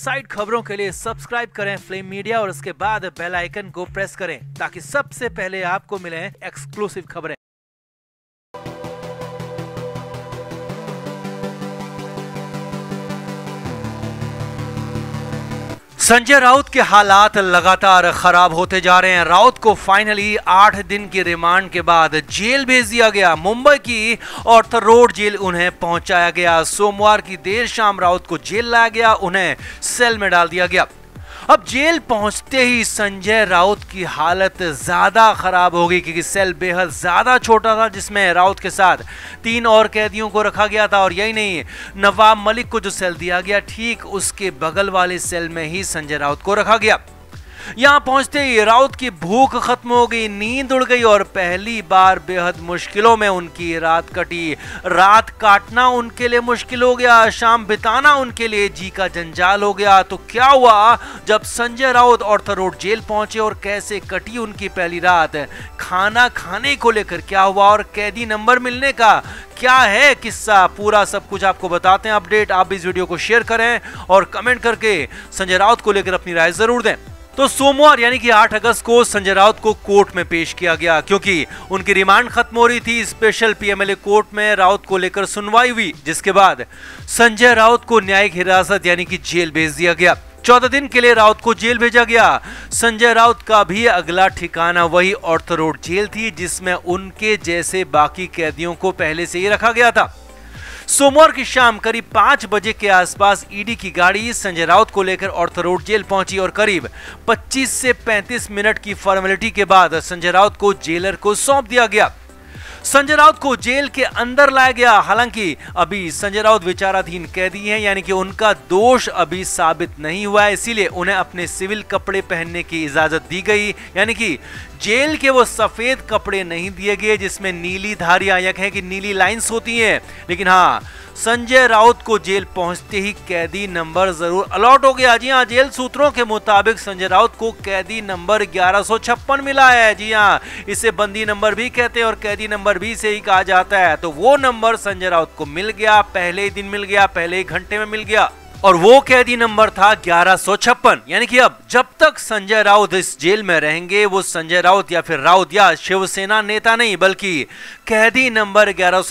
Side खबरों के लिए सब्सक्राइब करें फ्लेम मीडिया और उसके बाद बेल आइकन को प्रेस करें ताकि सबसे पहले आपको मिले एक्सक्लूसिव खबरें। संजय राउत के हालात लगातार खराब होते जा रहे हैं। राउत को फाइनली आठ दिन की रिमांड के बाद जेल भेज दिया गया। मुंबई की और रोड जेल उन्हें पहुँचाया गया। सोमवार की देर शाम राउत को जेल लाया गया। उन्हें सेल में डाल दिया गया। अब जेल पहुँचते ही संजय राउत की हालत ज़्यादा खराब हो गई, क्योंकि सेल बेहद ज़्यादा छोटा था, जिसमें राउत के साथ तीन और कैदियों को रखा गया था, और यही नहीं, नवाब मलिक को जो सेल दिया गया, ठीक उसके बगल वाले सेल में ही संजय राउत को रखा गया। यहाँ पहुँचते ही राउत की भूख खत्म हो गई, नींद उड़ गई और पहली बार बेहद मुश्किलों में उनकी रात कटी। रात काटना उनके लिए मुश्किल हो गया, शाम बिताना उनके लिए जी का जंजाल हो गया। तो क्या हुआ जब संजय राउत और रोड जेल पहुँचे और कैसे कटी उनकी पहली रात? खाना खाने को लेकर क्या हुआ और कैदी नंबर मिलने का क्या है किस्सा? पूरा सब कुछ आपको बताते हैं, अपडेट। आप इस वीडियो को शेयर करें और कमेंट करके संजय राउत को लेकर अपनी राय ज़रूर दें। तो सोमवार, यानी कि 8 अगस्त को संजय राउत को कोर्ट में पेश किया गया, क्योंकि उनकी रिमांड खत्म हो रही थी। स्पेशल पीएमएलए कोर्ट में राउत को लेकर सुनवाई हुई, जिसके बाद संजय राउत को न्यायिक हिरासत, यानी कि जेल भेज दिया गया। चौदह दिन के लिए राउत को जेल भेजा गया। संजय राउत का भी अगला ठिकाना वही ऑर्थो रोड जेल थी, जिसमें उनके जैसे बाकी कैदियों को पहले से ही रखा गया था। सोमवार की शाम करीब पाँच बजे के आसपास ईडी की गाड़ी संजय राउत को लेकर ऑर्थरोड जेल पहुँची और करीब 25 से 35 मिनट की फॉर्मेलिटी के बाद संजय राउत को जेलर को सौंप दिया गया। संजय राउत को जेल के अंदर लाया गया। हालाँकि अभी संजय राउत विचाराधीन कैदी हैं, यानी कि उनका दोष अभी साबित नहीं हुआ है। इसीलिए उन्हें अपने सिविल कपड़े पहनने की इजाज़त दी गई। यानी कि जेल के वो सफ़ेद कपड़े नहीं दिए गए, जिसमें नीली धारियाँ, या कहें कि नीली लाइंस होती हैं। लेकिन हाँ संजय राउत को जेल पहुँचते ही कैदी नंबर ज़रूर अलॉट हो गया। जी हाँ जेल सूत्रों के मुताबिक संजय राउत को कैदी नंबर ग्यारह मिला है। जी हाँ इसे बंदी नंबर भी कहते हैं और कैदी नंबर भी से ही कहा जाता है। तो वो नंबर संजय राउत को मिल गया, पहले ही दिन मिल गया, पहले ही घंटे में मिल गया। और वो कैदी नंबर था ग्यारह यानी कि अब जब तक संजय राउत इस जेल में रहेंगे, वो संजय राउत या फिर राउत या शिवसेना नेता नहीं, बल्कि कैदी नंबर ग्यारह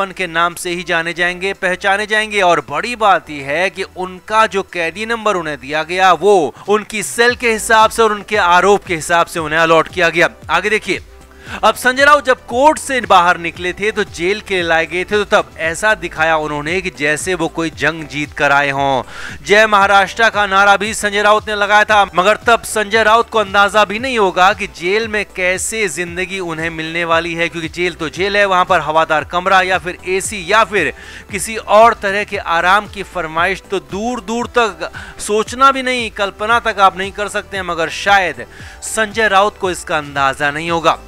के नाम से ही जाने जाएँगे, पहचाने जाएँगे। और बड़ी बात यह है कि उनका जो कैदी नंबर उन्हें दिया गया, वो उनकी सेल के हिसाब से और उनके आरोप के हिसाब से उन्हें अलॉट किया गया। आगे देखिए। अब संजय राउत जब कोर्ट से बाहर निकले थे तो जेल के लाए गए थे तो तब ऐसा दिखाया उन्होंने कि जैसे वो कोई जंग जीत कर आए हों। जय महाराष्ट्र का नारा भी संजय राउत ने लगाया था, मगर तब संजय राउत को अंदाज़ा भी नहीं होगा कि जेल में कैसे ज़िंदगी उन्हें मिलने वाली है, क्योंकि जेल तो जेल है, वहाँ पर हवादार कमरा या फिर एसी या फिर किसी और तरह के आराम की फरमाइश तो दूर दूर तक सोचना भी नहीं, कल्पना तक आप नहीं कर सकते, मगर शायद संजय राउत को इसका अंदाज़ा नहीं होगा।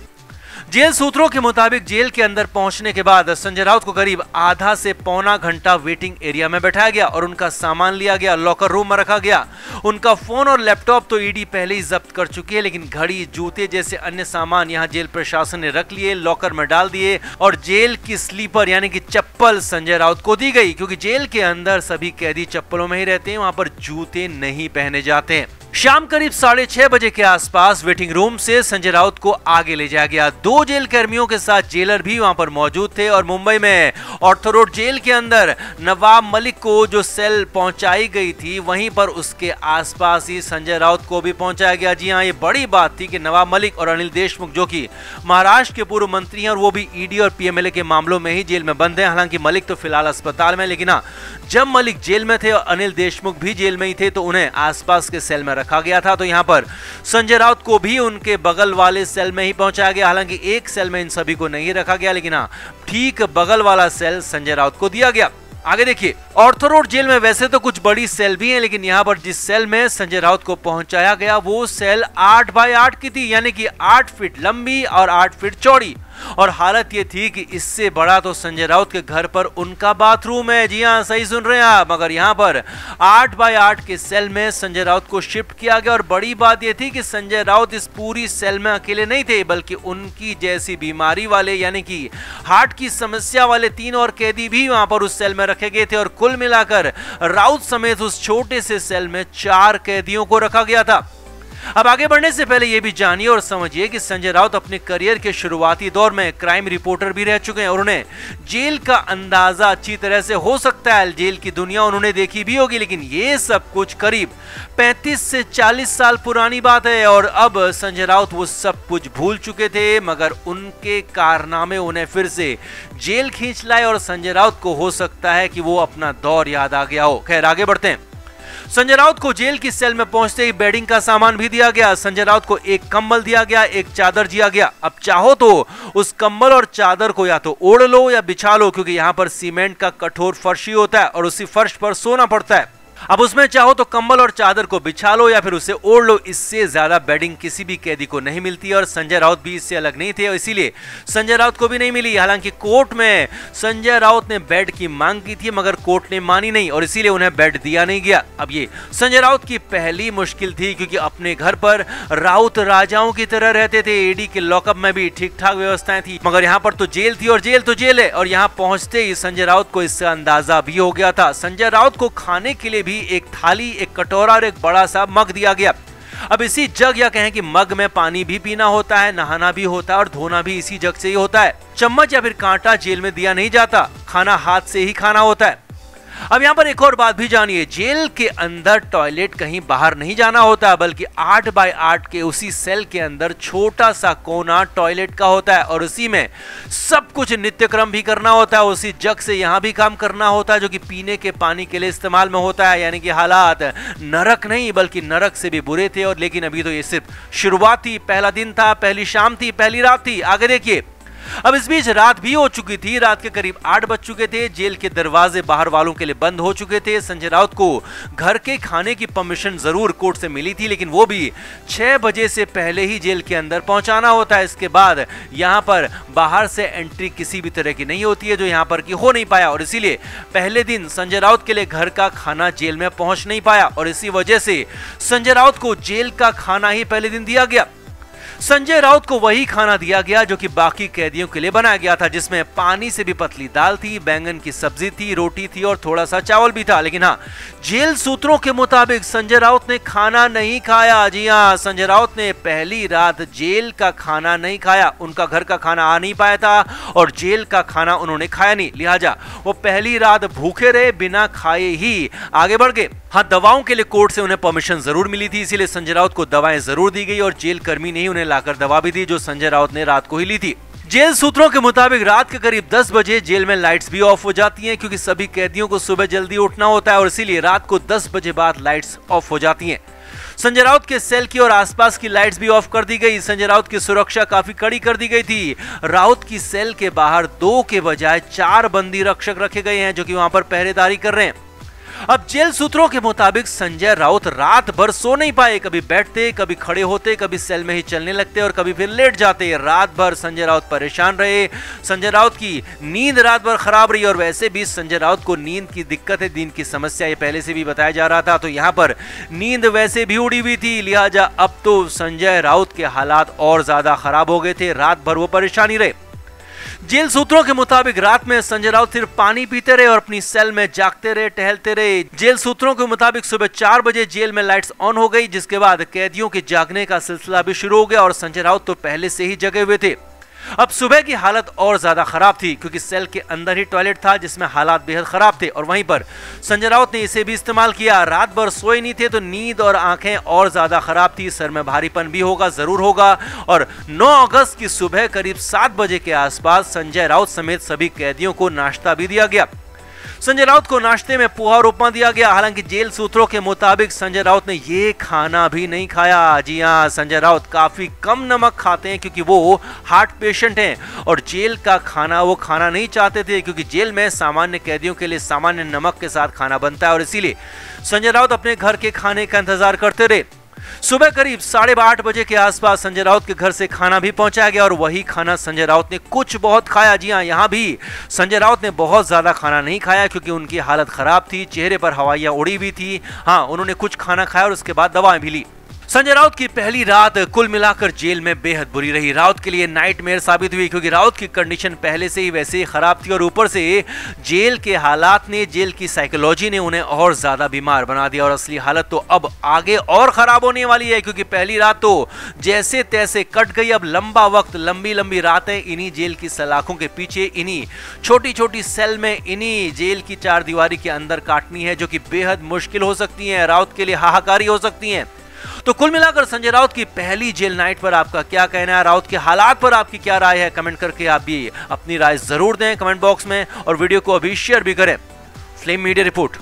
जेल सूत्रों के मुताबिक जेल के अंदर पहुँचने के बाद संजय राउत को करीब आधा से पौना घंटा वेटिंग एरिया में बैठाया गया और उनका सामान लिया गया, लॉकर रूम में रखा गया। उनका फ़ोन और लैपटॉप तो ईडी पहले ही जब्त कर चुकी है, लेकिन घड़ी, जूते जैसे अन्य सामान यहाँ जेल प्रशासन ने रख लिए, लॉकर में डाल दिए और जेल की स्लीपर यानी कि चप्पल संजय राउत को दी गई, क्योंकि जेल के अंदर सभी कैदी चप्पलों में ही रहते हैं, वहाँ पर जूते नहीं पहने जाते हैं। शाम करीब साढ़े छह बजे के आसपास वेटिंग रूम से संजय राउत को आगे ले जाया गया। दो जेल कर्मियों के साथ जेलर भी वहाँ पर मौजूद थे और मुंबई में ऑर्थोरोड जेल के अंदर नवाब मलिक को जो सेल पहुंचाई गई थी, वहीं पर उसके आसपास ही संजय राउत को भी पहुँचाया गया। जी हाँ ये बड़ी बात थी कि नवाब मलिक और अनिल देशमुख, जो कि महाराष्ट्र के पूर्व मंत्री हैं और वो भी ईडी और पीएमएलए के मामलों में ही जेल में बंद है। हालाँकि मलिक तो फ़िलहाल अस्पताल में लेकिन हाँ जब मलिक जेल में थे और अनिल देशमुख भी जेल में ही थे तो उन्हें आसपास के सेल में रखा गया था तो यहाँ पर संजय राउत को भी उनके बगल वाले सेल में ही पहुँचाया गया। हालाँकि एक सेल में इन सभी को नहीं रखा गया, लेकिन हाँ ठीक बगल वाला सेल संजय राउत को दिया गया। आगे देखिए ऑर्थोरोड जेल में वैसे तो कुछ बड़ी सेल भी हैं, लेकिन यहाँ पर जिस सेल में संजय राउत को पहुँचाया गया, वो सेल आठ बाय आठ की थी, यानी कि आठ फीट लंबी और आठ फीट चौड़ी। और हालत ये थी कि इससे बड़ा तो संजय राउत के घर पर उनका बाथरूम है। जी हाँ सही सुन रहे हैं आप। मगर यहाँ पर आठ बाय आठ के सेल में संजय राउत को शिफ्ट किया गया और बड़ी बात यह थी कि संजय राउत इस पूरी सेल में अकेले नहीं थे, बल्कि उनकी जैसी बीमारी वाले, यानी कि हार्ट की समस्या वाले तीन और कैदी भी वहाँ पर उस सेल में रखे गए थे और कुल मिलाकर राउत समेत उस छोटे से सेल में चार कैदियों को रखा गया था। अब आगे बढ़ने से पहले यह भी जानिए और समझिए कि संजय राउत अपने करियर के शुरुआती दौर में क्राइम रिपोर्टर भी रह चुके हैं और उन्हें जेल का अंदाज़ा अच्छी तरह से हो सकता है। जेल की दुनिया उन्होंने देखी भी होगी, लेकिन ये सब कुछ करीब 35 से 40 साल पुरानी बात है और अब संजय राउत वो सब कुछ भूल चुके थे, मगर उनके कारनामे उन्हें फिर से जेल खींच लाए और संजय राउत को हो सकता है कि वो अपना दौर याद आ गया हो। खैर, आगे बढ़ते हैं। संजय राउत को जेल की सेल में पहुँचते ही बेडिंग का सामान भी दिया गया। संजय राउत को एक कंबल दिया गया, एक चादर दिया गया। अब चाहो तो उस कंबल और चादर को या तो ओढ़ लो या बिछा लो, क्योंकि यहाँ पर सीमेंट का कठोर फर्श ही होता है और उसी फर्श पर सोना पड़ता है। अब उसमें चाहो तो कंबल और चादर को बिछा लो या फिर उसे ओढ़ लो, इससे ज़्यादा बेडिंग किसी भी कैदी को नहीं मिलती और संजय राउत भी इससे अलग नहीं थे, और इसीलिए संजय राउत को भी नहीं मिली। हालाँकि कोर्ट में संजय राउत ने बेड की मांग की थी, मगर कोर्ट ने मानी नहीं, और इसीलिए उन्हें बेड दिया नहीं गया। अब ये संजय राउत की पहली मुश्किल थी, क्योंकि अपने घर पर राउत राजाओं की तरह रहते थे। एडी के लॉकअप में भी ठीक ठाक व्यवस्थाएँ थी, मगर यहाँ पर तो जेल थी और जेल तो जेल है, और यहाँ पहुँचते ही संजय राउत को इससे अंदाज़ा भी हो गया था। संजय राउत को खाने के लिए भी एक थाली, एक कटोरा और एक बड़ा सा मग दिया गया। अब इसी जग या कहें कि मग में पानी भी पीना होता है, नहाना भी होता है और धोना भी इसी जग से ही होता है। चम्मच या फिर कांटा जेल में दिया नहीं जाता, खाना हाथ से ही खाना होता है। अब यहाँ पर एक और बात भी जानिए। जेल के अंदर टॉयलेट कहीं बाहर नहीं जाना होता, बल्कि आठ बाय आठ के उसी सेल के अंदर छोटा सा कोना टॉयलेट का होता है और उसी में सब कुछ नित्य क्रम भी करना होता है। उसी जग से यहाँ भी काम करना होता है, जो कि पीने के पानी के लिए इस्तेमाल में होता है। यानी कि हालात नरक नहीं, बल्कि नरक से भी बुरे थे। और लेकिन अभी तो ये सिर्फ़ शुरुआत पहला दिन था, पहली शाम थी, पहली रात थी। आगे देखिए। अब इस बीच रात भी हो चुकी थी। रात के करीब आठ बज चुके थे। जेल के दरवाजे बाहर वालों के लिए बंद हो चुके थे। संजय राउत को घर के खाने की परमिशन ज़रूर कोर्ट से मिली थी, लेकिन वो भी छह बजे से पहले ही जेल के अंदर पहुंचाना होता है। इसके बाद यहाँ पर बाहर से एंट्री किसी भी तरह की नहीं होती है, जो यहाँ पर की हो नहीं पाया। और इसीलिए पहले दिन संजय राउत के लिए घर का खाना जेल में पहुँच नहीं पाया। और इसी वजह से संजय राउत को जेल का खाना ही पहले दिन दिया गया। संजय राउत को वही खाना दिया गया जो कि बाकी कैदियों के लिए बनाया गया था, जिसमें पानी से भी पतली दाल थी, बैंगन की सब्ज़ी थी, रोटी थी और थोड़ा सा चावल भी था। लेकिन हाँ जेल सूत्रों के मुताबिक संजय राउत ने खाना नहीं खाया। जी हाँ संजय राउत ने पहली रात जेल का खाना नहीं खाया। उनका घर का खाना आ नहीं पाया था और जेल का खाना उन्होंने खाया नहीं। लिहाजा, वो पहली रात भूखे रहे, बिना खाए ही आगे बढ़ गए। हाँ दवाओं के लिए कोर्ट से उन्हें परमिशन ज़रूर मिली थी, इसीलिए संजय राउत को दवाएँ ज़रूर दी गई और जेल कर्मी ने ही उन्हें लाकर दवा भी दी जो संजय राउत ने रात को ही ली थी। जेल सूत्रों के मुताबिक रात के करीब 10 बजे जेल में लाइट्स भी ऑफ़ हो जाती हैं, क्योंकि सभी कैदियों को सुबह जल्दी उठना होता है और इसीलिए रात को 10 बजे बाद लाइट्स ऑफ़ हो जाती हैं। संजय राउत के सेल की और आसपास की लाइट्स भी ऑफ़ कर दी गई। संजय राउत की सुरक्षा काफ़ी कड़ी कर दी गई थी। राउत की सेल के बाहर दो के बजाय चार बंदी रक्षक रखे गए हैं, जो कि वहाँ पर पहरेदारी कर रहे हैं। अब जेल सूत्रों के मुताबिक संजय राउत रात भर सो नहीं पाए। कभी बैठते, कभी खड़े होते, कभी सेल में ही चलने लगते और कभी फिर लेट जाते। रात भर संजय राउत परेशान रहे। संजय राउत की नींद रात भर खराब रही और वैसे भी संजय राउत को नींद की दिक्कत है, दिन की समस्या ये पहले से भी बताया जा रहा था। तो यहाँ पर नींद वैसे भी उड़ी हुई थी, लिहाजा अब तो संजय राउत के हालात और ज़्यादा खराब हो गए थे। रात भर वो परेशानी रहे। जेल सूत्रों के मुताबिक रात में संजय राउत सिर्फ़ पानी पीते रहे और अपनी सेल में जागते रहे, टहलते रहे। जेल सूत्रों के मुताबिक सुबह चार बजे जेल में लाइट्स ऑन हो गई, जिसके बाद कैदियों के जागने का सिलसिला भी शुरू हो गया और संजय राउत तो पहले से ही जगे हुए थे। अब सुबह की हालत और ज़्यादा खराब थी, क्योंकि सेल के अंदर ही टॉयलेट था, जिसमें हालात बेहद खराब थे, और वहीं पर संजय राउत ने इसे भी इस्तेमाल किया। रात भर सोए नहीं थे तो नींद और आँखें और ज़्यादा खराब थी। सर में भारीपन भी होगा, ज़रूर होगा, और नौ अगस्त की सुबह करीब सात बजे के आसपास संजय राउत समेत सभी कैदियों को नाश्ता भी दिया गया। संजय राउत को नाश्ते में पोहा और उपमा दिया गया। हालाँकि जेल सूत्रों के मुताबिक संजय राउत ने ये खाना भी नहीं खाया। जी हाँ संजय राउत काफ़ी कम नमक खाते हैं क्योंकि वो हार्ट पेशेंट हैं और जेल का खाना, वो खाना नहीं चाहते थे क्योंकि जेल में सामान्य कैदियों के लिए सामान्य नमक के साथ खाना बनता है और इसीलिए संजय राउत अपने घर के खाने का इंतज़ार करते रहे। सुबह करीब साढ़े आठ बजे के आसपास संजय राउत के घर से खाना भी पहुँचाया गया और वही खाना संजय राउत ने कुछ बहुत खाया। जी हाँ यहाँ भी संजय राउत ने बहुत ज़्यादा खाना नहीं खाया क्योंकि उनकी हालत खराब थी, चेहरे पर हवाइयाँ उड़ी भी थी। हाँ उन्होंने कुछ खाना खाया और उसके बाद दवाएँ भी ली। संजय राउत की पहली रात कुल मिलाकर जेल में बेहद बुरी रही। राउत के लिए नाइटमेयर साबित हुई, क्योंकि राउत की कंडीशन पहले से ही वैसे ही खराब थी और ऊपर से जेल के हालात ने, जेल की साइकोलॉजी ने उन्हें और ज़्यादा बीमार बना दिया। और असली हालत तो अब आगे और खराब होने वाली है, क्योंकि पहली रात तो जैसे तैसे कट गई। अब लंबा वक्त लंबी लंबी रातें इन्हीं जेल की सलाखों के पीछे, इन्हीं छोटी छोटी सेल में, इन्हीं जेल की चार दीवारी के अंदर काटनी है, जो कि बेहद मुश्किल हो सकती है। राउत के लिए हाहाकारी हो सकती है। तो कुल मिलाकर संजय राउत की पहली जेल नाइट पर आपका क्या कहना है? राउत के हालात पर आपकी क्या राय है? कमेंट करके आप भी अपनी राय ज़रूर दें कमेंट बॉक्स में और वीडियो को अभी शेयर भी करें। Flame media report.